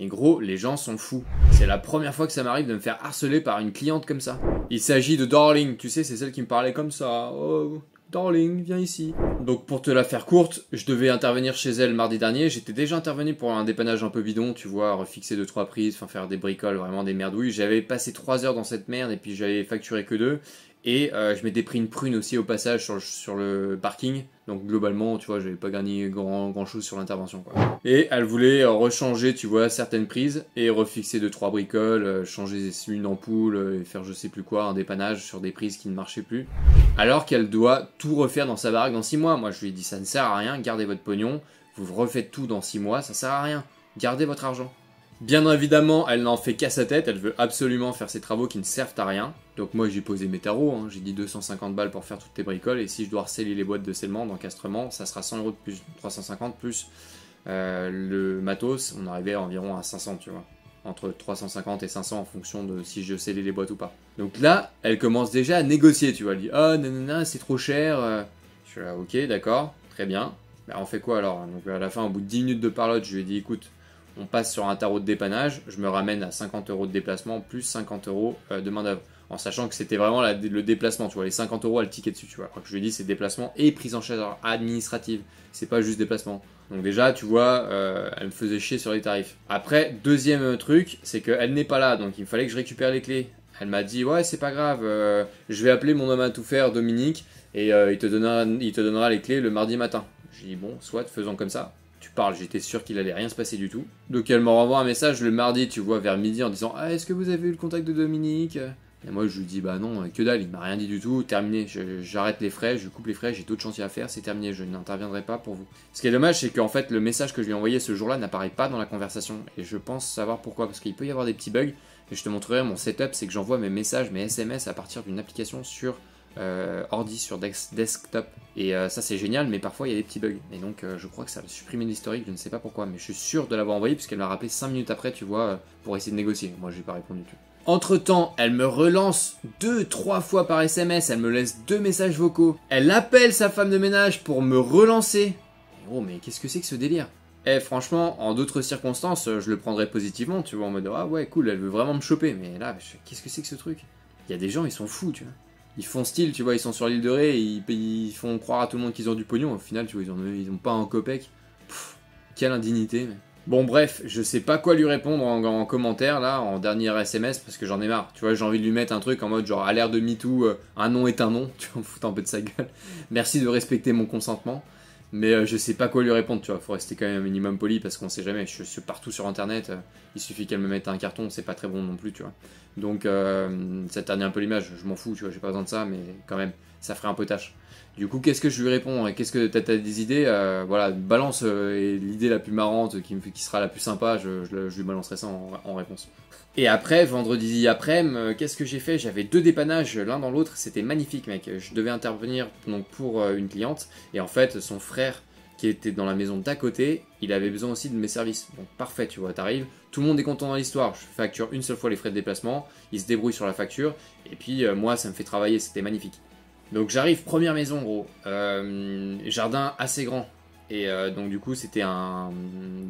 Et gros, les gens sont fous. C'est la première fois que ça m'arrive de me faire harceler par une cliente comme ça. Il s'agit de Darling, tu sais, c'est celle qui me parlait comme ça. Oh, Darling, viens ici. Donc pour te la faire courte, je devais intervenir chez elle mardi dernier. J'étais déjà intervenu pour un dépannage un peu bidon, tu vois, refixer deux trois prises, enfin faire des bricoles, vraiment des merdouilles. J'avais passé trois heures dans cette merde et puis j'avais facturé que deux. Et euh, je m'étais pris une prune aussi au passage sur le, parking. Donc globalement, tu vois, j'avais pas gagné grand, grand chose sur l'intervention. Et elle voulait euh, rechanger, tu vois, certaines prises et refixer deux trois bricoles, euh, changer une ampoule et faire je sais plus quoi, un dépannage sur des prises qui ne marchaient plus. Alors qu'elle doit tout refaire dans sa baraque dans 6 mois. Moi je lui ai dit ça ne sert à rien, gardez votre pognon, vous refaites tout dans 6 mois, ça sert à rien. Gardez votre argent. Bien évidemment, elle n'en fait qu'à sa tête, elle veut absolument faire ses travaux qui ne servent à rien. Donc moi j'ai posé mes tarots, hein. j'ai dit 250 balles pour faire toutes tes bricoles, et si je dois harceler les boîtes de scellement, d'encastrement, ça sera 100 euros de plus, 350 plus euh, le matos, on arrivait à environ à 500, tu vois. Entre 350 et 500 en fonction de si je scellais les boîtes ou pas. Donc là, elle commence déjà à négocier, tu vois. Elle dit Ah, oh, nanana, c'est trop cher. euh. Je suis là, ok, d'accord, très bien. Bah, on fait quoi alors? Donc à la fin, au bout de 10 minutes de parlotte, je lui ai dit Écoute, on passe sur un tarot de dépannage, je me ramène à 50 euros de déplacement plus 50 euros euh, de main-d'œuvre. En sachant que c'était vraiment le déplacement, tu vois, les 50 euros, elle ticket dessus, tu vois. Alors que je lui dit, c'est déplacement et prise en charge administrative. C'est pas juste déplacement. Donc déjà, tu vois, euh, elle me faisait chier sur les tarifs. Après, deuxième truc, c'est qu'elle n'est pas là, donc il fallait que je récupère les clés. Elle m'a dit, ouais, c'est pas grave, euh, je vais appeler mon homme à tout faire, Dominique, et euh, il, te donnera, il te donnera les clés le mardi matin. J'ai dit, bon, soit, faisons comme ça. Tu parles, j'étais sûr qu'il allait rien se passer du tout. Donc elle me renvoie un message le mardi, tu vois, vers midi en disant, ah, est-ce que vous avez eu le contact de Dominique? Et moi je lui dis bah non, que dalle, il m'a rien dit du tout, terminé, j'arrête les frais, je coupe les frais, j'ai d'autres chantiers à faire, c'est terminé, je n'interviendrai pas pour vous. Ce qui est dommage, c'est qu'en fait le message que je lui ai envoyé ce jour-là n'apparaît pas dans la conversation, et je pense savoir pourquoi, parce qu'il peut y avoir des petits bugs, et je te montrerai mon setup, c'est que j'envoie mes messages, mes SMS à partir d'une application sur euh, ordi, sur desktop, et euh, ça c'est génial, mais parfois il y a des petits bugs, et donc euh, je crois que ça va supprimer l'historique, je ne sais pas pourquoi, mais je suis sûr de l'avoir envoyé, puisqu'elle m'a rappelé 5 minutes après, tu vois, euh, pour essayer de négocier, moi j'ai pas répondu du tout. Entre temps, elle me relance deux, trois fois par SMS, elle me laisse deux messages vocaux. Elle appelle sa femme de ménage pour me relancer. Oh, mais qu'est-ce que c'est que ce délire? Eh, franchement, en d'autres circonstances, je le prendrais positivement, tu vois, en mode ah ouais, cool, elle veut vraiment me choper. Mais là, qu'est-ce que c'est que ce truc? Il y a des gens, ils sont fous, tu vois. Ils font style, tu vois, ils sont sur l'île de Ré, ils, font croire à tout le monde qu'ils ont du pognon. Au final, tu vois, ils ont, ils ont pas un copec. Pff, quelle indignité. Bon bref, je sais pas quoi lui répondre en, en commentaire là, en dernier SMS, parce que j'en ai marre. Tu vois, j'ai envie de lui mettre un truc en mode genre à l'air de MeToo, euh, un nom est un nom, tu vois, me foutre un peu de sa gueule. Merci de respecter mon consentement. Mais euh, je sais pas quoi lui répondre, tu vois, faut rester quand même un minimum poli parce qu'on sait jamais, je suis partout sur internet, euh, il suffit qu'elle me mette un carton, c'est pas très bon non plus, tu vois. Donc euh, ça ternit un peu l'image, je m'en fous, tu vois, j'ai pas besoin de ça, mais quand même, ça ferait un peu tâche. Du coup, qu'est-ce que je lui réponds? Qu'est-ce que t'as, des idées? Euh, Voilà, balance l'idée la plus marrante, qui, qui sera la plus sympa, je, lui balancerai ça en réponse. Et après, vendredi après, euh, qu'est-ce que j'ai fait? J'avais deux dépannages l'un dans l'autre, c'était magnifique, mec. Je devais intervenir donc pour euh, une cliente, et en fait, son frère qui était dans la maison d'à côté, il avait besoin aussi de mes services. Donc parfait, tu vois, t'arrives, tout le monde est content dans l'histoire. Je facture une seule fois les frais de déplacement, il se débrouille sur la facture, et puis euh, moi, ça me fait travailler, c'était magnifique. Donc j'arrive, première maison, gros. Jardin assez grand. Et euh, donc du coup, c'était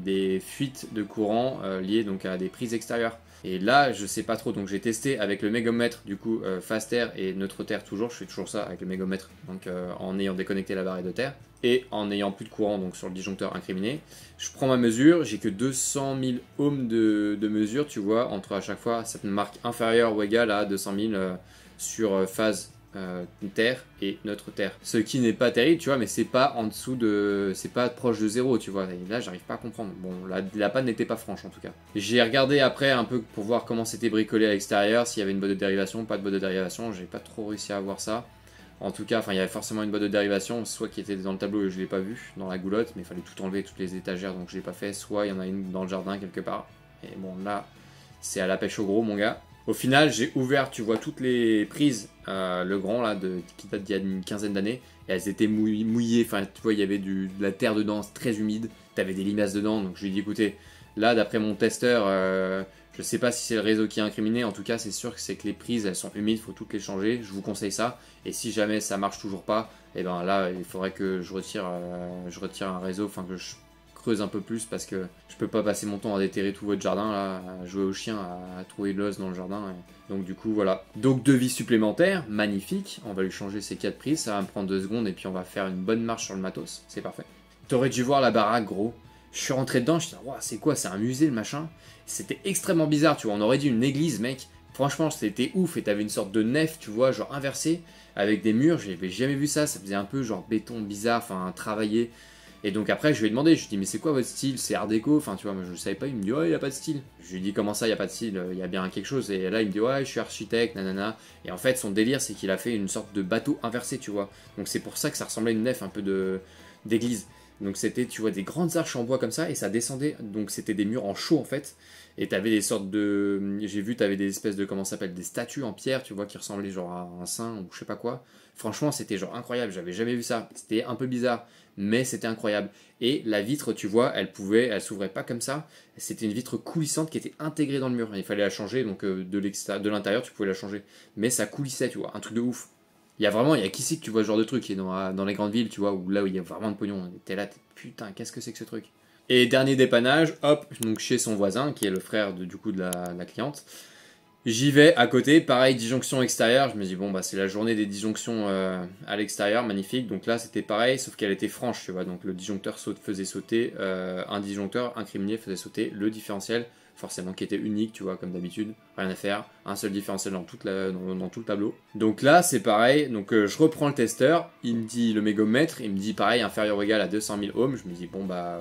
des fuites de courant euh, liées donc à des prises extérieures. Et là, je sais pas trop, donc j'ai testé avec le mégomètre, du coup, euh, fast air et neutre terre toujours. Je fais toujours ça avec le mégomètre, donc euh, en ayant déconnecté la barre de terre et en ayant plus de courant, donc sur le disjoncteur incriminé. Je prends ma mesure, j'ai que 200 000 ohms de, mesure, tu vois, entre à chaque fois cette marque inférieure ou égale à 200 000 euh, sur phase euh, terre et neutre terre. Ce qui n'est pas terrible, tu vois, mais c'est pas en dessous de. C'est pas proche de zéro, tu vois. Là, j'arrive pas à comprendre. Bon, la, la panne n'était pas franche en tout cas. J'ai regardé après un peu pour voir comment c'était bricolé à l'extérieur, s'il y avait une boîte de dérivation, pas de boîte de dérivation. J'ai pas trop réussi à voir ça. En tout cas, enfin, il y avait forcément une boîte de dérivation, soit qui était dans le tableau et je l'ai pas vu, dans la goulotte, mais il fallait tout enlever, toutes les étagères, donc je l'ai pas fait. Soit il y en a une dans le jardin quelque part. Et bon, là, c'est à la pêche au gros, mon gars. Au final, j'ai ouvert, tu vois, toutes les prises, le grand là, de, qui date d'il y a une quinzaine d'années, et elles étaient mouillées, enfin, tu vois, il y avait du, de la terre dedans, très humide, t'avais des limaces dedans, donc je lui ai dit, écoutez, là, d'après mon testeur, euh, je sais pas si c'est le réseau qui est incriminé, en tout cas, c'est sûr que c'est que les prises, elles sont humides, faut toutes les changer, je vous conseille ça, et si jamais ça marche toujours pas, et ben là, il faudrait que je retire, euh, je retire un réseau, enfin, que je un peu plus parce que je peux pas passer mon temps à déterrer tout votre jardin, là, jouer au chien, à, trouver de l'os dans le jardin. Donc du coup, voilà. Donc devis supplémentaire, magnifique. On va lui changer ses 4 prises, ça va me prendre 2 secondes et puis on va faire une bonne marche sur le matos. C'est parfait. T'aurais dû voir la baraque, gros. Je suis rentré dedans, je me dit, c'est quoi, c'est un musée le machin? C'était extrêmement bizarre, tu vois. On aurait dit une église, mec. Franchement, c'était ouf et t'avais une sorte de nef, tu vois, genre inversée, avec des murs. J'avais jamais vu ça, ça faisait un peu genre béton bizarre, enfin travaillé. Et donc après, je lui ai demandé, je lui ai dit, mais c'est quoi votre style? C'est art déco? Enfin, tu vois, moi je savais pas. Il me dit, ouais, il n'y a pas de style. Je lui ai dit, comment ça, il n'y a pas de style? Il y a bien quelque chose. Et là, il me dit, ouais, je suis architecte, nanana. Et en fait, son délire, c'est qu'il a fait une sorte de bateau inversé, tu vois. Donc c'est pour ça que ça ressemblait à une nef un peu de d'église. Donc c'était, tu vois, des grandes arches en bois comme ça, et ça descendait. Donc c'était des murs en chaux en fait. Et t'avais des sortes de. J'ai vu, t'avais des espèces de. Comment ça s'appelle Des statues en pierre, tu vois, qui ressemblaient genre à un saint ou je sais pas quoi. Franchement, c'était genre incroyable. J'avais jamais vu ça. C'était un peu bizarre, mais c'était incroyable. Et la vitre, tu vois, elle pouvait. Elle s'ouvrait pas comme ça. C'était une vitre coulissante qui était intégrée dans le mur. Il fallait la changer, donc euh, de l'intérieur, tu pouvais la changer. Mais ça coulissait, tu vois. Un truc de ouf. Il y a vraiment, il y a qu'ici que tu vois ce genre de truc, qui est dans, dans les grandes villes, tu vois, où là où il y a vraiment de pognon. T'es là, putain, qu'est-ce que c'est que ce truc? Et dernier dépannage, hop, donc chez son voisin, qui est le frère de, du coup de la, cliente. J'y vais à côté, pareil, disjonction extérieure. Je me dis, bon, bah, c'est la journée des disjonctions euh, à l'extérieur, magnifique. Donc là, c'était pareil, sauf qu'elle était franche, tu vois. Donc le disjoncteur faisait sauter, euh, un disjoncteur incriminé faisait sauter le différentiel, forcément qui était unique, tu vois, comme d'habitude, rien à faire. Un seul différentiel dans, tout le tableau. Donc là, c'est pareil. Donc euh, je reprends le testeur, il me dit le mégomètre, il me dit pareil, inférieur ou égal à 200 000 ohms. Je me dis, bon, bah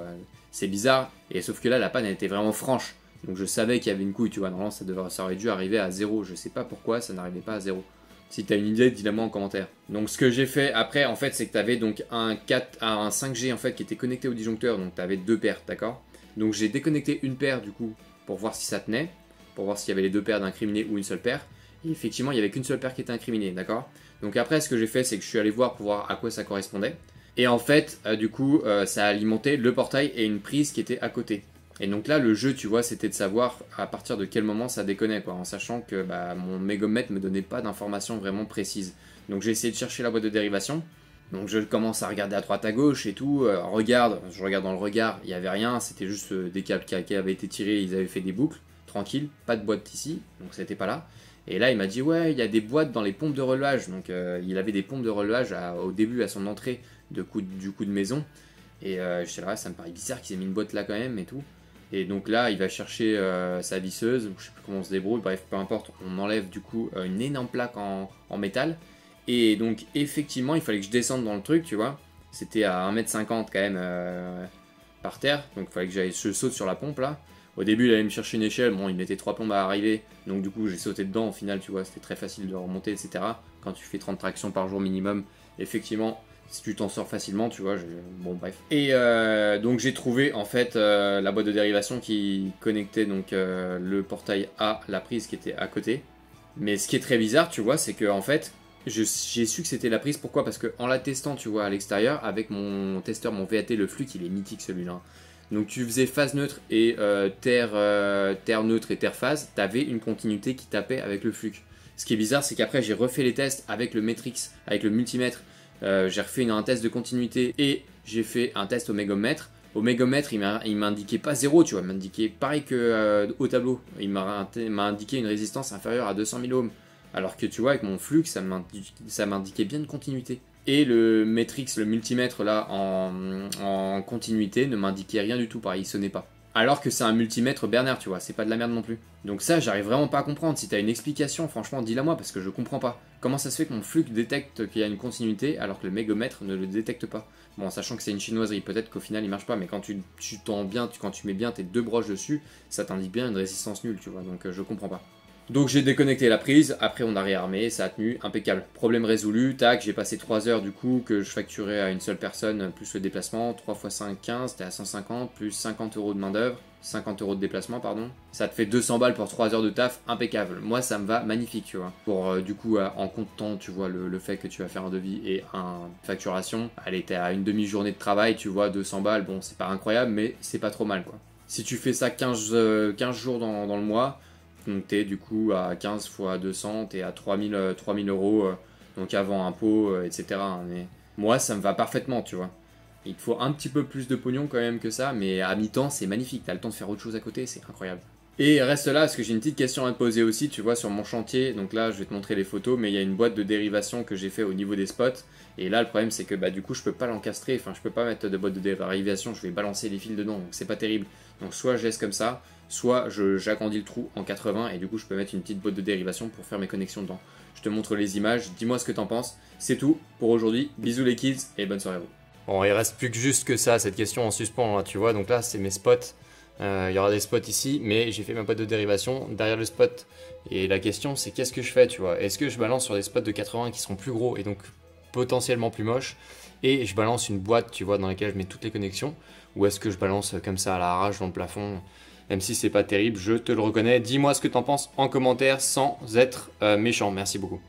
c'est bizarre. Et sauf que là, la panne, elle était vraiment franche. Donc je savais qu'il y avait une couille, tu vois. Normalement, ça, devrait, ça aurait dû arriver à zéro. Je sais pas pourquoi ça n'arrivait pas à zéro. Si tu as une idée, dis-la moi en commentaire. Donc ce que j'ai fait après, en fait, c'est que tu avais donc un 4 un 5G en fait qui était connecté au disjoncteur. Donc tu avais deux paires, d'accord? Donc j'ai déconnecté une paire du coup pour voir si ça tenait, pour voir s'il y avait les deux paires d'incriminés ou une seule paire. Et effectivement, il n'y avait qu'une seule paire qui était incriminée, d'accord? Donc après, ce que j'ai fait, c'est que je suis allé voir pour voir à quoi ça correspondait. Et en fait, euh, du coup, euh, ça a alimenté le portail et une prise qui était à côté. Et donc là, le jeu, tu vois, c'était de savoir à partir de quel moment ça déconnait, quoi, en sachant que bah, mon mégomètre me donnait pas d'informations vraiment précises. Donc j'ai essayé de chercher la boîte de dérivation. Donc je commence à regarder à droite à gauche et tout. Euh, regarde, je regarde dans le regard, il n'y avait rien, c'était juste des câbles qui, avaient été tirés, ils avaient fait des boucles, tranquille, pas de boîte ici, donc c'était pas là. Et là, il m'a dit ouais, il y a des boîtes dans les pompes de relevage. Donc il avait des pompes de relevage au début à son entrée de coup, du coup de maison. Et euh, je sais pas, ça me paraît bizarre qu'ils aient mis une boîte là quand même et tout. Et donc là, il va chercher euh, sa visseuse, je sais plus comment on se débrouille, bref, peu importe. On enlève du coup euh, une énorme plaque en, métal. Et donc, effectivement, il fallait que je descende dans le truc, tu vois. C'était à 1m50 quand même par terre, donc il fallait que je saute sur la pompe là. Au début, il allait me chercher une échelle, bon, il mettait trois plombes à arriver, donc du coup, j'ai sauté dedans. Au final, tu vois, c'était très facile de remonter, etc. Quand tu fais 30 tractions par jour minimum, effectivement, si tu t'en sors facilement, tu vois. Bon, bref. Et euh, donc j'ai trouvé en fait euh, la boîte de dérivation qui connectait donc euh, le portail à la prise qui était à côté. Mais ce qui est très bizarre, tu vois, c'est que en fait, j'ai su que c'était la prise. Pourquoi? Parce que en la testant, tu vois, à l'extérieur, avec mon testeur, mon VAT, le flux, il est mythique celui-là. Donc tu faisais phase neutre et terre, terre neutre et terre phase, t'avais une continuité qui tapait avec le flux. Ce qui est bizarre, c'est qu'après j'ai refait les tests avec le Matrix, avec le multimètre euh, j'ai refait un test de continuité et j'ai fait un test au mégomètre. Au mégomètre, il m'a indiqué pas zéro, tu vois, il m'a indiqué pareil que euh, au tableau. Il m'a indiqué une résistance inférieure à 200 000 ohms. Alors que tu vois, avec mon flux, ça m'indiquait bien une continuité. Et le Matrix, le multimètre là en, en continuité, ne m'indiquait rien du tout, pareil, il sonnait pas. Alors que c'est un multimètre Bernard, tu vois, c'est pas de la merde non plus. Donc ça, j'arrive vraiment pas à comprendre. Si t'as une explication, franchement, dis-la moi parce que je comprends pas. Comment ça se fait que mon flux détecte qu'il y a une continuité alors que le mégomètre ne le détecte pas? Bon, sachant que c'est une chinoiserie, peut-être qu'au final il marche pas, mais quand tu, bien, quand tu mets bien tes deux broches dessus, ça t'indique bien une résistance nulle, tu vois, donc euh, je comprends pas. Donc j'ai déconnecté la prise, après on a réarmé, ça a tenu, impeccable. Problème résolu, tac, j'ai passé 3 heures du coup que je facturais à une seule personne, plus le déplacement, 3 x 5, 15, c'était à 150, plus 50 euros de main d'œuvre, 50 euros de déplacement, pardon. Ça te fait 200 balles pour 3 heures de taf, impeccable. Moi ça me va magnifique, tu vois. Pour euh, du coup, euh, en comptant, tu vois, le, fait que tu vas faire un devis et une facturation, elle était à une demi-journée de travail, tu vois, 200 balles, bon c'est pas incroyable, mais c'est pas trop mal, quoi. Si tu fais ça 15, 15 euh, jours dans le mois, t'es du coup à 15 fois 200, t'es à 3000, 3000 euh, euros, euh, donc avant impôt, euh, etc. Mais moi, ça me va parfaitement, tu vois. Il te faut un petit peu plus de pognon quand même que ça, mais à mi-temps, c'est magnifique. T'as le temps de faire autre chose à côté, c'est incroyable. Et reste là parce que j'ai une petite question à te poser aussi, tu vois, sur mon chantier. Donc là, je vais te montrer les photos, mais il y a une boîte de dérivation que j'ai fait au niveau des spots. Et là, le problème, c'est que bah, du coup, je peux pas l'encastrer. Enfin, je peux pas mettre de boîte de dérivation. Je vais balancer les fils dedans, donc c'est pas terrible. Donc soit je laisse comme ça, soit j'agrandis le trou en 80 et du coup, je peux mettre une petite boîte de dérivation pour faire mes connexions dedans. Je te montre les images. Dis-moi ce que t'en penses. C'est tout pour aujourd'hui. Bisous les kids et bonne soirée à vous. Bon, il reste plus que juste que ça, cette question en suspens, tu vois. Donc là, c'est mes spots. Euh, il y aura des spots ici, mais j'ai fait ma boîte de dérivation derrière le spot. Et la question, c'est qu'est-ce que je fais, tu vois? Est-ce que je balance sur des spots de 80 qui seront plus gros et donc potentiellement plus moches? Et je balance une boîte, tu vois, dans laquelle je mets toutes les connexions? Ou est-ce que je balance comme ça à la rage dans le plafond? Même si c'est pas terrible, je te le reconnais. Dis-moi ce que t'en penses en commentaire sans être euh, méchant. Merci beaucoup.